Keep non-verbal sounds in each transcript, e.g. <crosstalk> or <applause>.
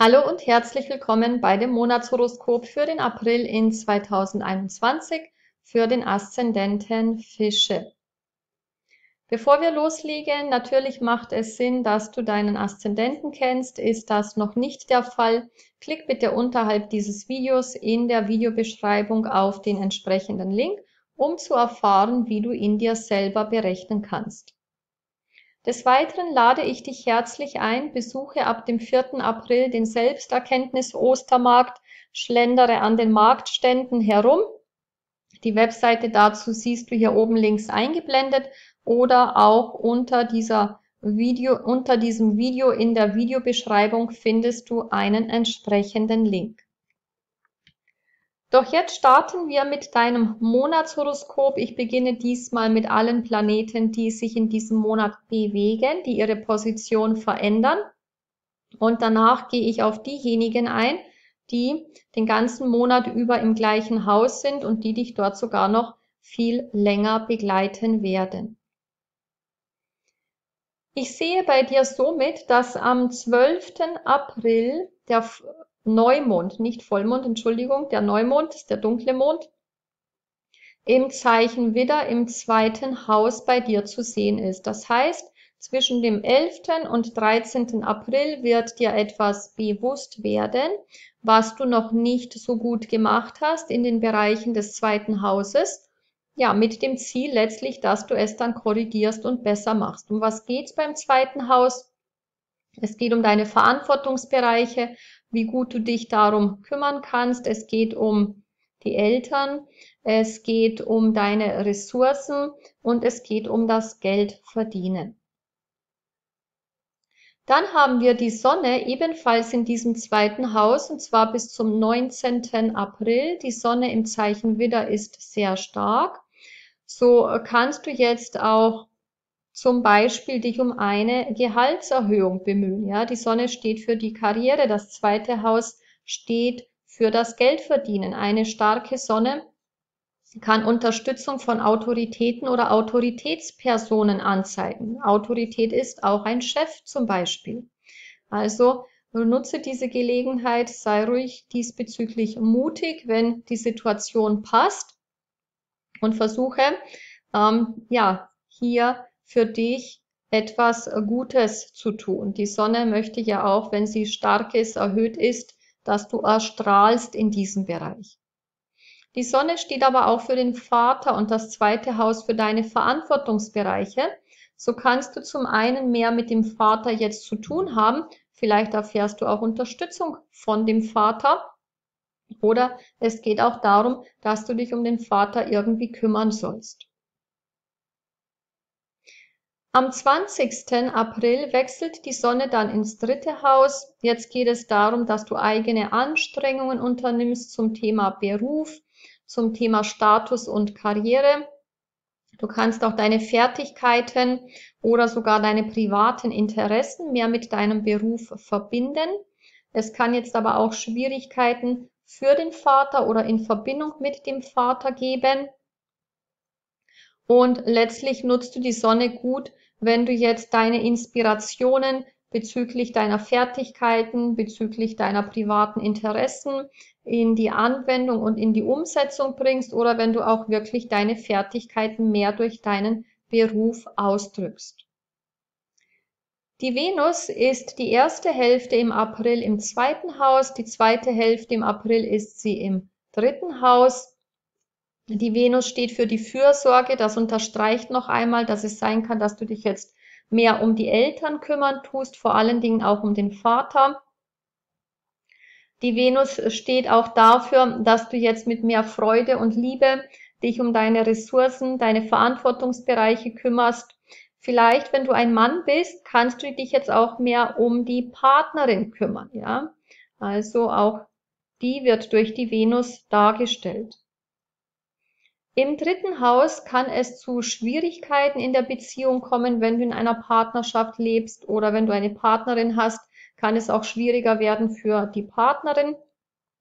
Hallo und herzlich willkommen bei dem Monatshoroskop für den April in 2021 für den Aszendenten Fische. Bevor wir loslegen, natürlich macht es Sinn, dass du deinen Aszendenten kennst. Ist das noch nicht der Fall? Klick bitte unterhalb dieses Videos in der Videobeschreibung auf den entsprechenden Link, um zu erfahren, wie du ihn dir selber berechnen kannst. Des Weiteren lade ich dich herzlich ein, besuche ab dem 4. April den Selbsterkenntnis-Ostermarkt, schlendere an den Marktständen herum. Die Webseite dazu siehst du hier oben links eingeblendet oder auch unter dieser Video, unter diesem Video in der Videobeschreibung findest du einen entsprechenden Link. Doch jetzt starten wir mit deinem Monatshoroskop. Ich beginne diesmal mit allen Planeten, die sich in diesem Monat bewegen, die ihre Position verändern. Und danach gehe ich auf diejenigen ein, die den ganzen Monat über im gleichen Haus sind und die dich dort sogar noch viel länger begleiten werden. Ich sehe bei dir somit, dass am 12. April der Neumond, nicht Vollmond, Entschuldigung, der Neumond ist der dunkle Mond, im Zeichen Widder im zweiten Haus bei dir zu sehen ist. Das heißt, zwischen dem 11. und 13. April wird dir etwas bewusst werden, was du noch nicht so gut gemacht hast in den Bereichen des zweiten Hauses. Ja, mit dem Ziel letztlich, dass du es dann korrigierst und besser machst. Um was geht's beim zweiten Haus? Es geht um deine Verantwortungsbereiche, wie gut du dich darum kümmern kannst. Es geht um die Eltern, es geht um deine Ressourcen und es geht um das Geld verdienen. Dann haben wir die Sonne ebenfalls in diesem zweiten Haus und zwar bis zum 19. April. Die Sonne im Zeichen Widder ist sehr stark. So kannst du jetzt auch zum Beispiel dich um eine Gehaltserhöhung bemühen. Ja, die Sonne steht für die Karriere, das zweite Haus steht für das Geldverdienen. Eine starke Sonne kann Unterstützung von Autoritäten oder Autoritätspersonen anzeigen. Autorität ist auch ein Chef zum Beispiel. Also nutze diese Gelegenheit, sei ruhig diesbezüglich mutig, wenn die Situation passt und versuche, ähm, ja, hier für dich etwas Gutes zu tun. Die Sonne möchte ja auch, wenn sie stark ist, erhöht ist, dass du erstrahlst in diesem Bereich. Die Sonne steht aber auch für den Vater und das zweite Haus für deine Verantwortungsbereiche. So kannst du zum einen mehr mit dem Vater jetzt zu tun haben. Vielleicht erfährst du auch Unterstützung von dem Vater. Oder es geht auch darum, dass du dich um den Vater irgendwie kümmern sollst. Am 20. April wechselt die Sonne dann ins dritte Haus. Jetzt geht es darum, dass du eigene Anstrengungen unternimmst zum Thema Beruf, zum Thema Status und Karriere. Du kannst auch deine Fertigkeiten oder sogar deine privaten Interessen mehr mit deinem Beruf verbinden. Es kann jetzt aber auch Schwierigkeiten für den Vater oder in Verbindung mit dem Vater geben. Und letztlich nutzt du die Sonne gut, wenn du jetzt deine Inspirationen bezüglich deiner Fertigkeiten, bezüglich deiner privaten Interessen in die Anwendung und in die Umsetzung bringst oder wenn du auch wirklich deine Fertigkeiten mehr durch deinen Beruf ausdrückst. Die Venus ist die erste Hälfte im April im zweiten Haus, die zweite Hälfte im April ist sie im dritten Haus. Die Venus steht für die Fürsorge. Das unterstreicht noch einmal, dass es sein kann, dass du dich jetzt mehr um die Eltern kümmern tust, vor allen Dingen auch um den Vater. Die Venus steht auch dafür, dass du jetzt mit mehr Freude und Liebe dich um deine Ressourcen, deine Verantwortungsbereiche kümmerst. Vielleicht, wenn du ein Mann bist, kannst du dich jetzt auch mehr um die Partnerin kümmern, ja? Also auch die wird durch die Venus dargestellt. Im dritten Haus kann es zu Schwierigkeiten in der Beziehung kommen, wenn du in einer Partnerschaft lebst oder wenn du eine Partnerin hast, kann es auch schwieriger werden für die Partnerin.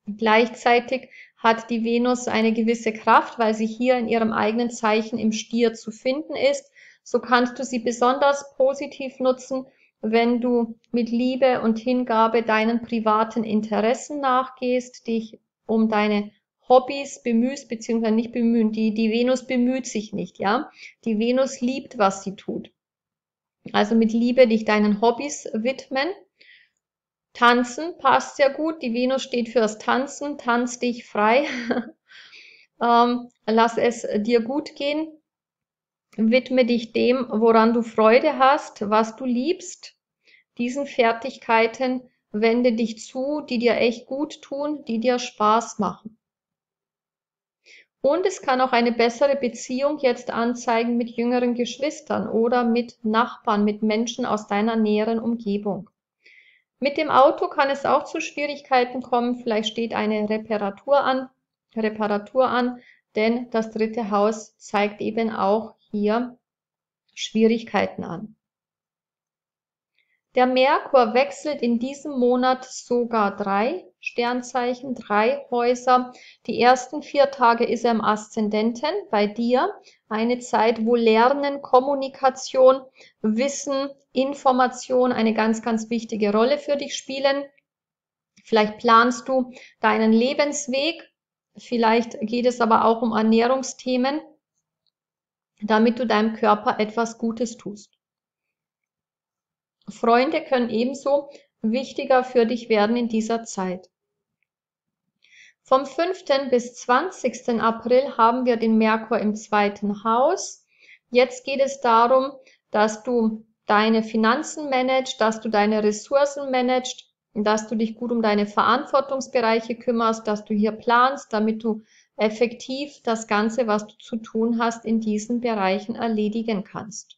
Gleichzeitig hat die Venus eine gewisse Kraft, weil sie hier in ihrem eigenen Zeichen im Stier zu finden ist. So kannst du sie besonders positiv nutzen, wenn du mit Liebe und Hingabe deinen privaten Interessen nachgehst, dich um deine Hobbys bemühst, beziehungsweise nicht bemühen. Die, die Venus bemüht sich nicht, ja. Die Venus liebt, was sie tut. Also mit Liebe dich deinen Hobbys widmen. Tanzen passt sehr gut. Die Venus steht fürs Tanzen. Tanz dich frei. <laughs> ähm, lass es dir gut gehen. Widme dich dem, woran du Freude hast, was du liebst. Diesen Fertigkeiten wende dich zu, die dir echt gut tun, die dir Spaß machen. Und es kann auch eine bessere Beziehung jetzt anzeigen mit jüngeren Geschwistern oder mit Nachbarn, mit Menschen aus deiner näheren Umgebung. Mit dem Auto kann es auch zu Schwierigkeiten kommen. Vielleicht steht eine Reparatur an, Reparatur an, denn das dritte Haus zeigt eben auch hier Schwierigkeiten an. Der Merkur wechselt in diesem Monat sogar drei Sternzeichen, drei Häuser. Die ersten vier Tage ist er im Aszendenten bei dir. Eine Zeit, wo Lernen, Kommunikation, Wissen, Information eine ganz, ganz wichtige Rolle für dich spielen. Vielleicht planst du deinen Lebensweg. Vielleicht geht es aber auch um Ernährungsthemen damit du deinem Körper etwas Gutes tust. Freunde können ebenso wichtiger für dich werden in dieser Zeit. Vom 5. bis 20. April haben wir den Merkur im zweiten Haus. Jetzt geht es darum, dass du deine Finanzen managst, dass du deine Ressourcen managst, dass du dich gut um deine Verantwortungsbereiche kümmerst, dass du hier planst, damit du effektiv das Ganze, was du zu tun hast, in diesen Bereichen erledigen kannst.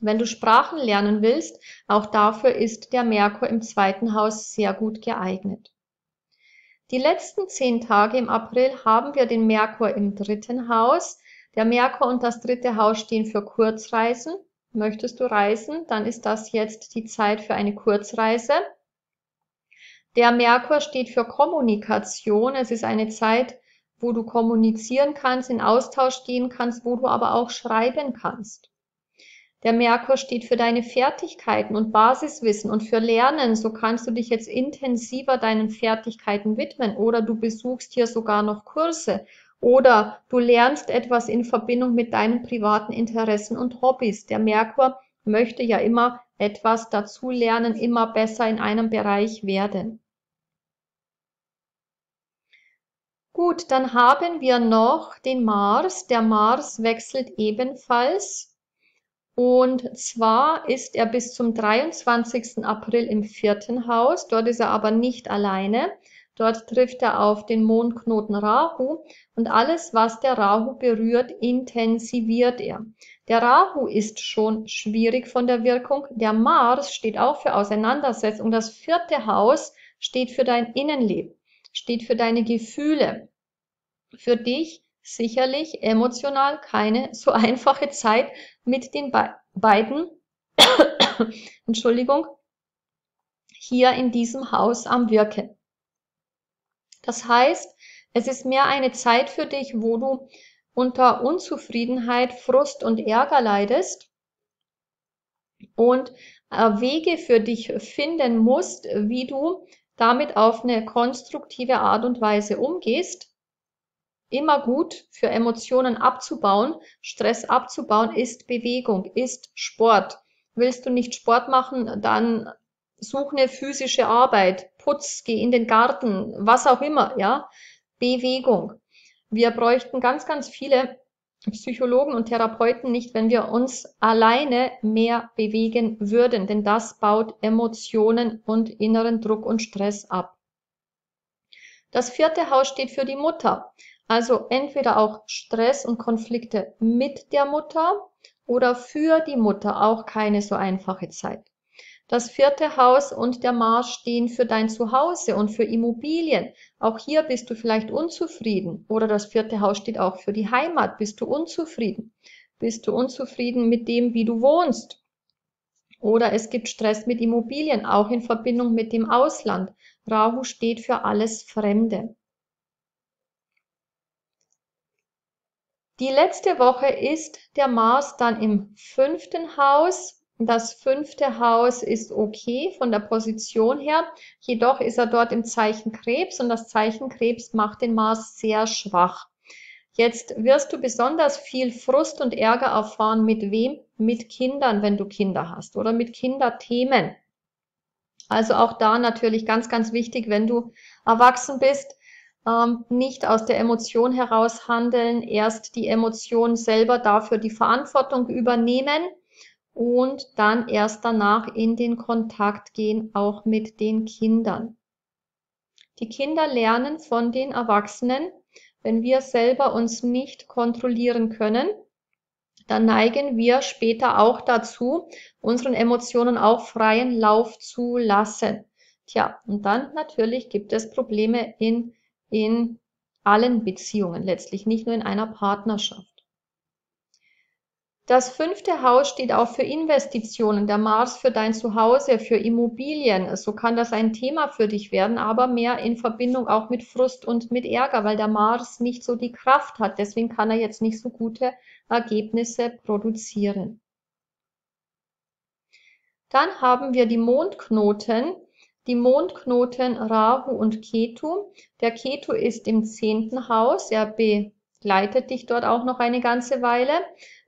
Wenn du Sprachen lernen willst, auch dafür ist der Merkur im zweiten Haus sehr gut geeignet. Die letzten zehn Tage im April haben wir den Merkur im dritten Haus. Der Merkur und das dritte Haus stehen für Kurzreisen. Möchtest du reisen, dann ist das jetzt die Zeit für eine Kurzreise. Der Merkur steht für Kommunikation. Es ist eine Zeit, wo du kommunizieren kannst, in Austausch gehen kannst, wo du aber auch schreiben kannst. Der Merkur steht für deine Fertigkeiten und Basiswissen und für Lernen. So kannst du dich jetzt intensiver deinen Fertigkeiten widmen oder du besuchst hier sogar noch Kurse oder du lernst etwas in Verbindung mit deinen privaten Interessen und Hobbys. Der Merkur möchte ja immer etwas dazu lernen, immer besser in einem Bereich werden. Gut, dann haben wir noch den Mars. Der Mars wechselt ebenfalls. Und zwar ist er bis zum 23. April im vierten Haus. Dort ist er aber nicht alleine. Dort trifft er auf den Mondknoten Rahu und alles, was der Rahu berührt, intensiviert er. Der Rahu ist schon schwierig von der Wirkung. Der Mars steht auch für Auseinandersetzung. Das vierte Haus steht für dein Innenleben steht für deine Gefühle. Für dich sicherlich emotional keine so einfache Zeit mit den Be beiden, <coughs> Entschuldigung, hier in diesem Haus am Wirken. Das heißt, es ist mehr eine Zeit für dich, wo du unter Unzufriedenheit, Frust und Ärger leidest und äh, Wege für dich finden musst, wie du damit auf eine konstruktive Art und Weise umgehst, immer gut für Emotionen abzubauen, Stress abzubauen, ist Bewegung, ist Sport. Willst du nicht Sport machen, dann such eine physische Arbeit, putz, geh in den Garten, was auch immer, ja. Bewegung. Wir bräuchten ganz, ganz viele Psychologen und Therapeuten nicht, wenn wir uns alleine mehr bewegen würden, denn das baut Emotionen und inneren Druck und Stress ab. Das vierte Haus steht für die Mutter, also entweder auch Stress und Konflikte mit der Mutter oder für die Mutter auch keine so einfache Zeit. Das vierte Haus und der Mars stehen für dein Zuhause und für Immobilien. Auch hier bist du vielleicht unzufrieden. Oder das vierte Haus steht auch für die Heimat. Bist du unzufrieden? Bist du unzufrieden mit dem, wie du wohnst? Oder es gibt Stress mit Immobilien, auch in Verbindung mit dem Ausland. Rahu steht für alles Fremde. Die letzte Woche ist der Mars dann im fünften Haus Das fünfte Haus ist okay von der Position her, jedoch ist er dort im Zeichen Krebs und das Zeichen Krebs macht den Mars sehr schwach. Jetzt wirst du besonders viel Frust und Ärger erfahren. Mit wem? Mit Kindern, wenn du Kinder hast oder mit Kinderthemen. Also auch da natürlich ganz, ganz wichtig, wenn du erwachsen bist, ähm, nicht aus der Emotion heraus handeln, erst die Emotion selber dafür die Verantwortung übernehmen und dann erst danach in den Kontakt gehen, auch mit den Kindern. Die Kinder lernen von den Erwachsenen, wenn wir selber uns nicht kontrollieren können, dann neigen wir später auch dazu, unseren Emotionen auch freien Lauf zu lassen. Tja, und dann natürlich gibt es Probleme in, in allen Beziehungen letztlich, nicht nur in einer Partnerschaft. Das fünfte Haus steht auch für Investitionen, der Mars für dein Zuhause, für Immobilien. So kann das ein Thema für dich werden, aber mehr in Verbindung auch mit Frust und mit Ärger, weil der Mars nicht so die Kraft hat. Deswegen kann er jetzt nicht so gute Ergebnisse produzieren. Dann haben wir die Mondknoten. Die Mondknoten Rahu und Ketu. Der Ketu ist im zehnten Haus. Er begleitet dich dort auch noch eine ganze Weile.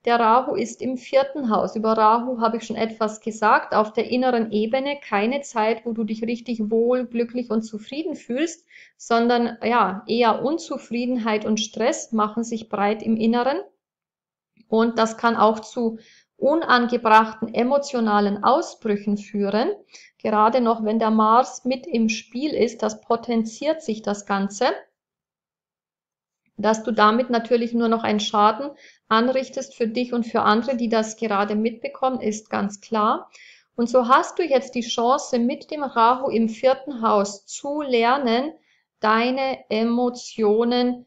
Der Rahu ist im vierten Haus. Über Rahu habe ich schon etwas gesagt. Auf der inneren Ebene keine Zeit, wo du dich richtig wohl, glücklich und zufrieden fühlst, sondern ja, eher Unzufriedenheit und Stress machen sich breit im Inneren. Und das kann auch zu unangebrachten emotionalen Ausbrüchen führen. Gerade noch, wenn der Mars mit im Spiel ist, das potenziert sich das Ganze dass du damit natürlich nur noch einen Schaden anrichtest für dich und für andere, die das gerade mitbekommen, ist ganz klar. Und so hast du jetzt die Chance, mit dem Rahu im vierten Haus zu lernen, deine Emotionen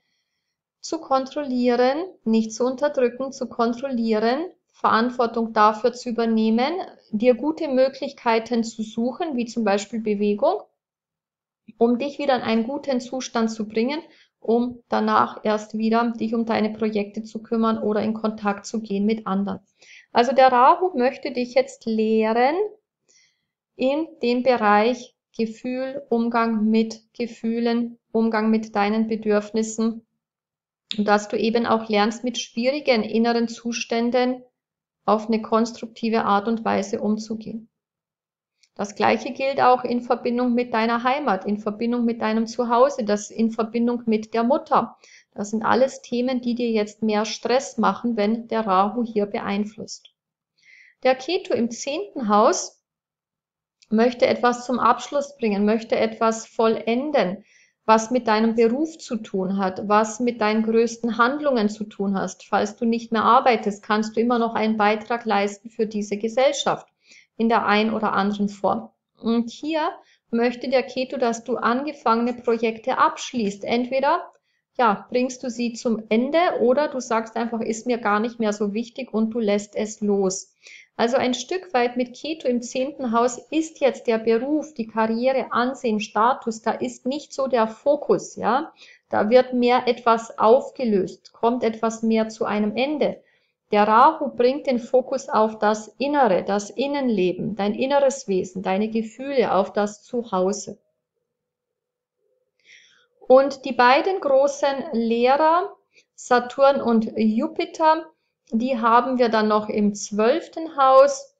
zu kontrollieren, nicht zu unterdrücken, zu kontrollieren, Verantwortung dafür zu übernehmen, dir gute Möglichkeiten zu suchen, wie zum Beispiel Bewegung, um dich wieder in einen guten Zustand zu bringen um danach erst wieder dich um deine Projekte zu kümmern oder in Kontakt zu gehen mit anderen. Also der Rahu möchte dich jetzt lehren in dem Bereich Gefühl, Umgang mit Gefühlen, Umgang mit deinen Bedürfnissen dass du eben auch lernst, mit schwierigen inneren Zuständen auf eine konstruktive Art und Weise umzugehen. Das Gleiche gilt auch in Verbindung mit deiner Heimat, in Verbindung mit deinem Zuhause, das in Verbindung mit der Mutter. Das sind alles Themen, die dir jetzt mehr Stress machen, wenn der Rahu hier beeinflusst. Der Ketu im zehnten Haus möchte etwas zum Abschluss bringen, möchte etwas vollenden, was mit deinem Beruf zu tun hat, was mit deinen größten Handlungen zu tun hast. Falls du nicht mehr arbeitest, kannst du immer noch einen Beitrag leisten für diese Gesellschaft in der ein oder anderen Form. Und hier möchte der Keto, dass du angefangene Projekte abschließt. Entweder ja, bringst du sie zum Ende oder du sagst einfach, ist mir gar nicht mehr so wichtig und du lässt es los. Also ein Stück weit mit Keto im zehnten Haus ist jetzt der Beruf, die Karriere, Ansehen, Status, da ist nicht so der Fokus, ja. Da wird mehr etwas aufgelöst, kommt etwas mehr zu einem Ende. Der Rahu bringt den Fokus auf das Innere, das Innenleben, dein inneres Wesen, deine Gefühle, auf das Zuhause. Und die beiden großen Lehrer, Saturn und Jupiter, die haben wir dann noch im zwölften Haus.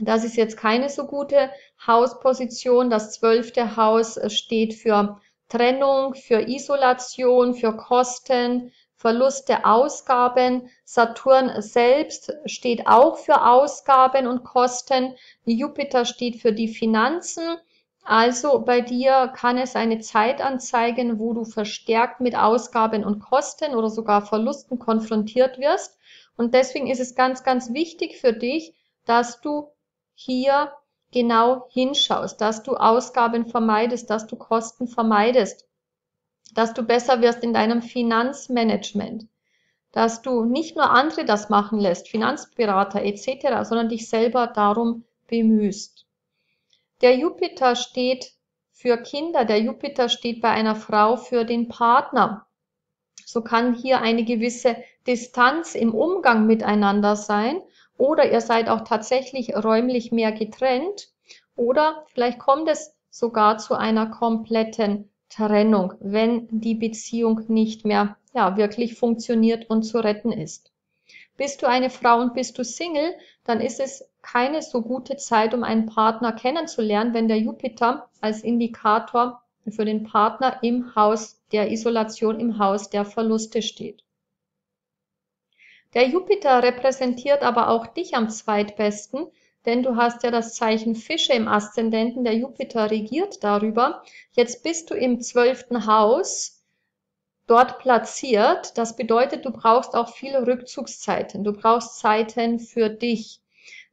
Das ist jetzt keine so gute Hausposition. Das zwölfte Haus steht für Trennung, für Isolation, für Kosten, Verluste, Ausgaben. Saturn selbst steht auch für Ausgaben und Kosten. Jupiter steht für die Finanzen. Also bei dir kann es eine Zeit anzeigen, wo du verstärkt mit Ausgaben und Kosten oder sogar Verlusten konfrontiert wirst. Und deswegen ist es ganz, ganz wichtig für dich, dass du hier genau hinschaust, dass du Ausgaben vermeidest, dass du Kosten vermeidest dass du besser wirst in deinem Finanzmanagement, dass du nicht nur andere das machen lässt, Finanzberater etc., sondern dich selber darum bemühst. Der Jupiter steht für Kinder, der Jupiter steht bei einer Frau für den Partner. So kann hier eine gewisse Distanz im Umgang miteinander sein oder ihr seid auch tatsächlich räumlich mehr getrennt oder vielleicht kommt es sogar zu einer kompletten Trennung, wenn die Beziehung nicht mehr ja, wirklich funktioniert und zu retten ist. Bist du eine Frau und bist du Single, dann ist es keine so gute Zeit, um einen Partner kennenzulernen, wenn der Jupiter als Indikator für den Partner im Haus der Isolation, im Haus der Verluste steht. Der Jupiter repräsentiert aber auch dich am zweitbesten, denn du hast ja das Zeichen Fische im Aszendenten, der Jupiter regiert darüber. Jetzt bist du im zwölften Haus dort platziert. Das bedeutet, du brauchst auch viele Rückzugszeiten. Du brauchst Zeiten für dich.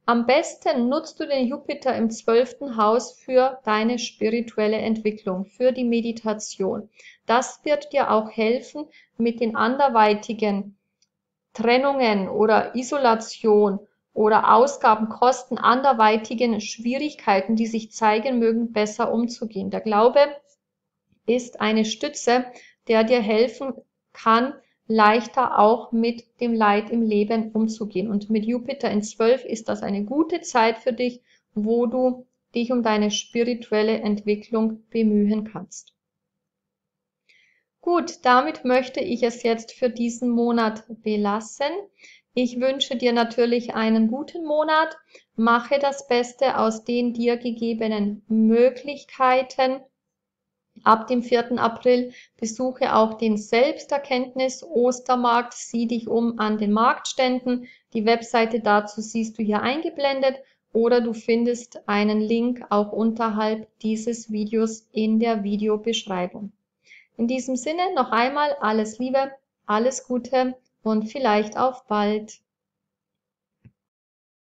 Am besten nutzt du den Jupiter im zwölften Haus für deine spirituelle Entwicklung, für die Meditation. Das wird dir auch helfen, mit den anderweitigen Trennungen oder Isolation oder Ausgaben, Kosten, anderweitigen Schwierigkeiten, die sich zeigen mögen, besser umzugehen. Der Glaube ist eine Stütze, der dir helfen kann, leichter auch mit dem Leid im Leben umzugehen. Und mit Jupiter in 12 ist das eine gute Zeit für dich, wo du dich um deine spirituelle Entwicklung bemühen kannst. Gut, damit möchte ich es jetzt für diesen Monat belassen. Ich wünsche dir natürlich einen guten Monat. Mache das Beste aus den dir gegebenen Möglichkeiten. Ab dem 4. April besuche auch den Selbsterkenntnis Ostermarkt. Sieh dich um an den Marktständen. Die Webseite dazu siehst du hier eingeblendet oder du findest einen Link auch unterhalb dieses Videos in der Videobeschreibung. In diesem Sinne noch einmal alles Liebe, alles Gute und vielleicht auf bald.